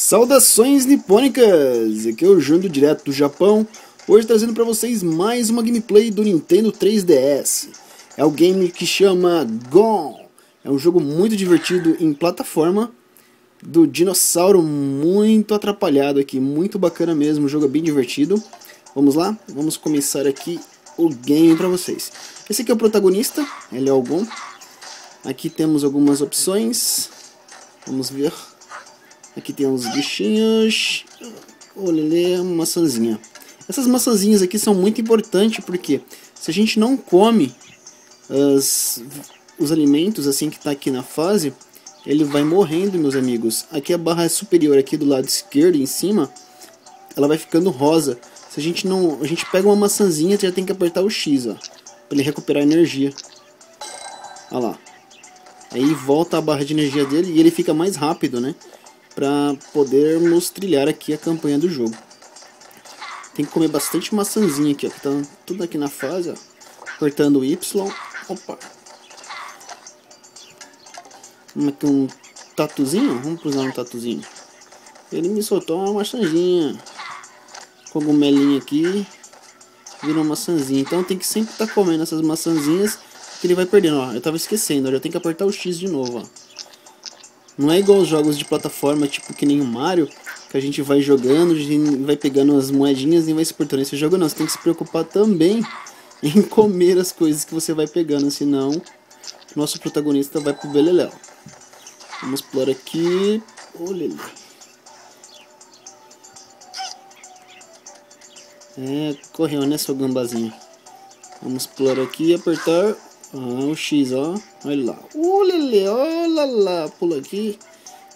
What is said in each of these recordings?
Saudações nipônicas! Aqui é o Jando direto do Japão, hoje trazendo para vocês mais uma gameplay do Nintendo 3DS. É o game que chama Gone. É um jogo muito divertido em plataforma, do dinossauro muito atrapalhado aqui, muito bacana mesmo, o jogo é bem divertido. Vamos lá? Vamos começar aqui o game para vocês. Esse aqui é o protagonista, ele é o Gon. Aqui temos algumas opções, vamos ver Aqui tem uns bichinhos. Olha, maçãzinha. Essas maçãzinhas aqui são muito importantes porque se a gente não come as, os alimentos assim que está aqui na fase, ele vai morrendo, meus amigos. Aqui a barra superior aqui do lado esquerdo em cima, ela vai ficando rosa. Se a gente não, a gente pega uma maçãzinha, já tem que apertar o X, ó, para ele recuperar energia. Olha lá. Aí volta a barra de energia dele e ele fica mais rápido, né? Para podermos trilhar aqui a campanha do jogo. Tem que comer bastante maçãzinha aqui, ó, que tá tudo aqui na fase, ó. Apertando o Y. Opa. Vamos aqui um tatuzinho? Vamos usar um tatuzinho. Ele me soltou uma maçãzinha. Cogumelinho aqui. Virou uma maçãzinha. Então tem que sempre estar tá comendo essas maçãzinhas que ele vai perdendo, ó. Eu tava esquecendo, eu já tenho que apertar o X de novo, ó. Não é igual os jogos de plataforma, tipo que nem o Mario, que a gente vai jogando, vai pegando as moedinhas e vai exportando. Esse jogo não, você tem que se preocupar também em comer as coisas que você vai pegando, senão nosso protagonista vai pro beleléu. Vamos explorar aqui. Olha É, correu, né, seu gambazinho? Vamos explorar aqui e apertar ah, o X, ó. Olha lá. Olha, olha lá. Pula aqui.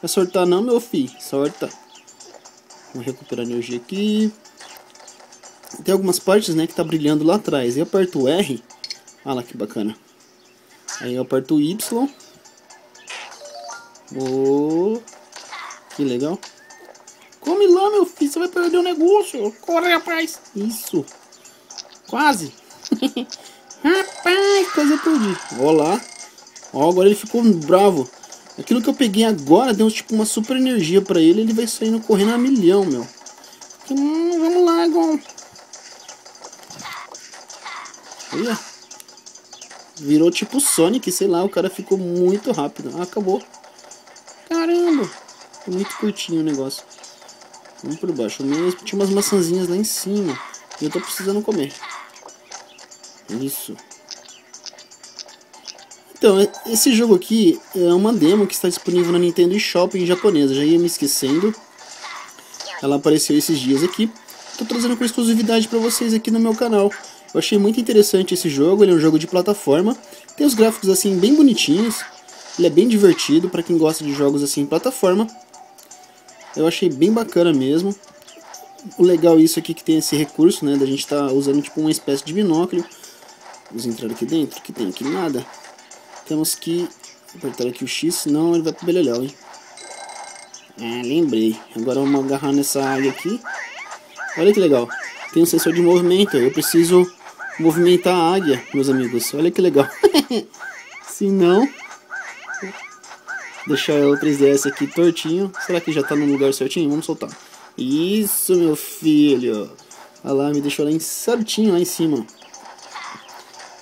Vai sortar não, meu filho. Sorta. Vamos recuperar energia aqui. Tem algumas partes, né, que tá brilhando lá atrás. Eu aperto o R. Olha lá que bacana. Aí eu aperto o Y. Oh, que legal. Come lá, meu filho. Você vai perder o negócio. Corre, rapaz. Isso. Quase. Rapaz, quase eu perdi. Ó lá. Ó, agora ele ficou bravo. Aquilo que eu peguei agora deu tipo uma super energia pra ele. Ele vai saindo correndo a milhão, meu. Hum, vamos lá, Gon. Olha. Virou tipo Sonic, sei lá. O cara ficou muito rápido. Ah, acabou. Caramba. Muito curtinho o negócio. Vamos por baixo. Tinha umas maçãzinhas lá em cima. E eu tô precisando comer. Isso. Então, esse jogo aqui é uma demo que está disponível na Nintendo eShop em japonês. Eu já ia me esquecendo. Ela apareceu esses dias aqui. Estou trazendo com exclusividade para vocês aqui no meu canal. Eu achei muito interessante esse jogo, ele é um jogo de plataforma. Tem os gráficos assim bem bonitinhos. Ele é bem divertido para quem gosta de jogos assim em plataforma. Eu achei bem bacana mesmo. O legal isso aqui que tem esse recurso, né, da gente estar tá usando tipo uma espécie de binóculo Vamos entrar aqui dentro, que tem aqui nada. Temos que apertar aqui o X, senão ele vai pro beleléu, hein. Ah, lembrei. Agora vamos agarrar nessa área aqui. Olha que legal. Tem um sensor de movimento. Eu preciso movimentar a águia, meus amigos. Olha que legal. Se não... Deixar o 3DS aqui tortinho. Será que já tá no lugar certinho? Vamos soltar. Isso, meu filho. Olha lá, me deixou lá em certinho lá em cima.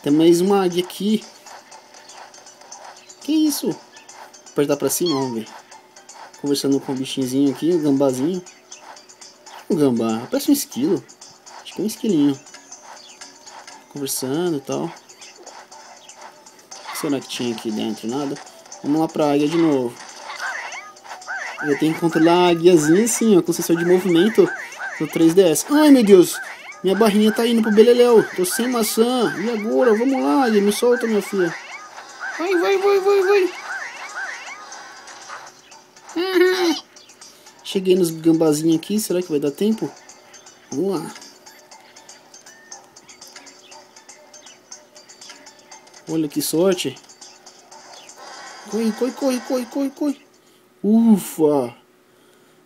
Tem mais uma águia aqui. Que isso? Apertar pra cima, vamos ver. Conversando com o bichinho aqui, o gambazinho. O gambá, parece um esquilo. Acho que é um esquilinho. Conversando e tal. Será que tinha aqui dentro? Nada. Vamos lá pra águia de novo. Eu tenho que controlar a águiazinha assim, ó, com sensor de movimento do 3DS. Ai meu Deus! Minha barrinha tá indo pro beleléu. Tô sem maçã. E agora? Vamos lá, me solta, minha filha. Vai, vai, vai, vai, vai. Uhum. Cheguei nos gambazinhos aqui. Será que vai dar tempo? Vamos lá. Olha que sorte. Corre, corre, corre, corre, corre, corre. Ufa.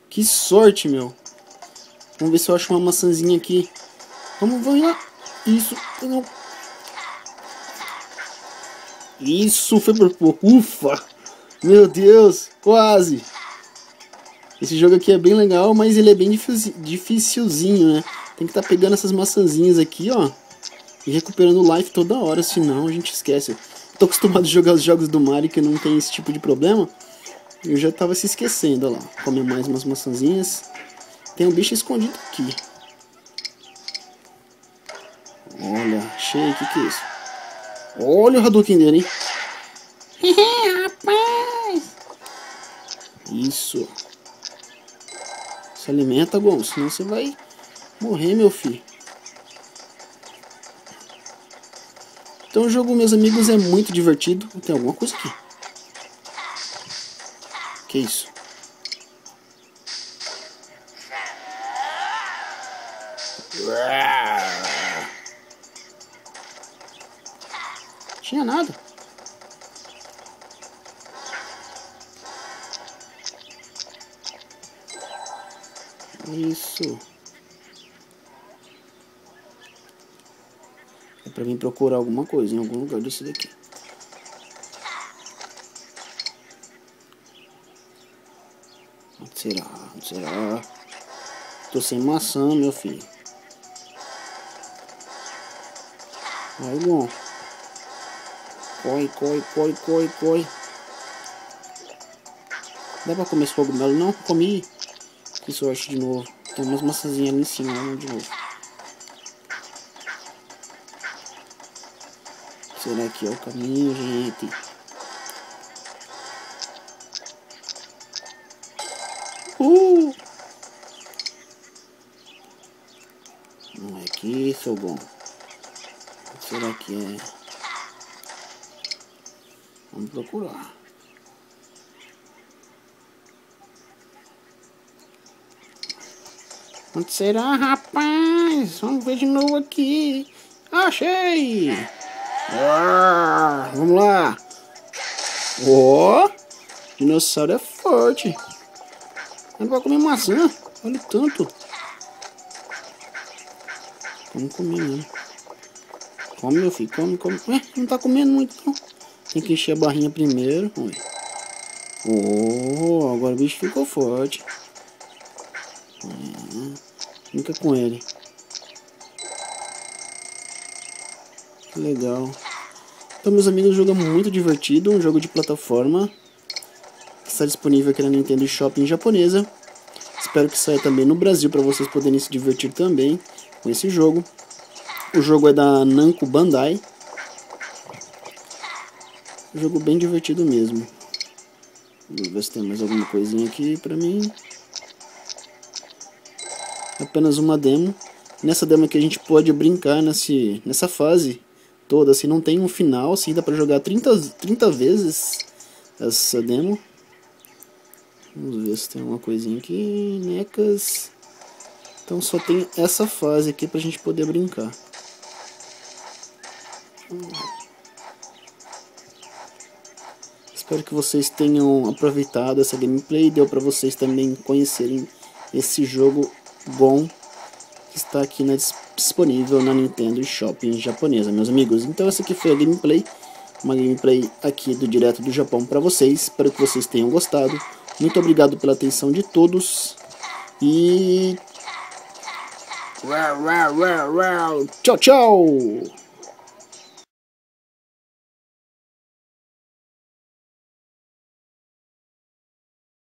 Que sorte, meu. Vamos ver se eu acho uma maçãzinha aqui. Vamos, vamos lá. Isso. Não. Isso foi por pouco. Ufa. Meu Deus. Quase. Esse jogo aqui é bem legal, mas ele é bem dificilzinho, né? Tem que estar tá pegando essas maçãzinhas aqui, ó. E recuperando life toda hora, senão a gente esquece. Tô acostumado a jogar os jogos do Mario que não tem esse tipo de problema. Eu já tava se esquecendo, olha lá. Come mais umas maçãzinhas. Tem um bicho escondido aqui. Olha, achei. O que, que é isso? Olha o Hadouken dele, hein? Rapaz! Isso. Se alimenta, Gon, senão você vai morrer, meu filho. Então o jogo, meus amigos, é muito divertido. Tem alguma coisa aqui. Que isso? Tinha nada. Isso. É pra mim procurar alguma coisa em algum lugar desse daqui. Onde será? Onde será? Tô sem maçã, meu filho. Vai, bom. Corre, corre, corre, corre, corre. Dá pra comer esse cogumelo? Não, comi. Que sorte de novo. Tem umas maçãzinhas ali em cima, vamos de novo. Será que é o caminho, gente? Uh! Não é aqui, seu bom. Será que é? Vamos procurar. Onde será, rapaz? Vamos ver de novo aqui. Achei! Ah, vamos lá. Ó, oh, dinossauro é forte. Não vai comer maçã. Olha o tanto. Vamos comer mesmo. Come, meu filho. Come, come. Ué, não tá comendo muito, não. Tem que encher a barrinha primeiro. Oh, agora o bicho ficou forte. É, fica com ele. Que legal. Então, meus amigos, o jogo é muito divertido. Um jogo de plataforma. Está disponível aqui na Nintendo Shopping japonesa. Espero que saia também no Brasil para vocês poderem se divertir também com esse jogo. O jogo é da Namco Bandai. Jogo bem divertido mesmo. Vamos ver se tem mais alguma coisinha aqui pra mim. Apenas uma demo. Nessa demo aqui a gente pode brincar nesse, nessa fase toda. Assim, não tem um final, assim, dá pra jogar 30, 30 vezes essa demo. Vamos ver se tem alguma coisinha aqui. Necas. Então só tem essa fase aqui pra gente poder brincar. Espero que vocês tenham aproveitado essa gameplay. Deu para vocês também conhecerem esse jogo bom que está aqui na, disponível na Nintendo Shopping japonesa, meus amigos. Então essa aqui foi a gameplay. Uma gameplay aqui do direto do Japão para vocês. Espero que vocês tenham gostado. Muito obrigado pela atenção de todos. E... Tchau, tchau!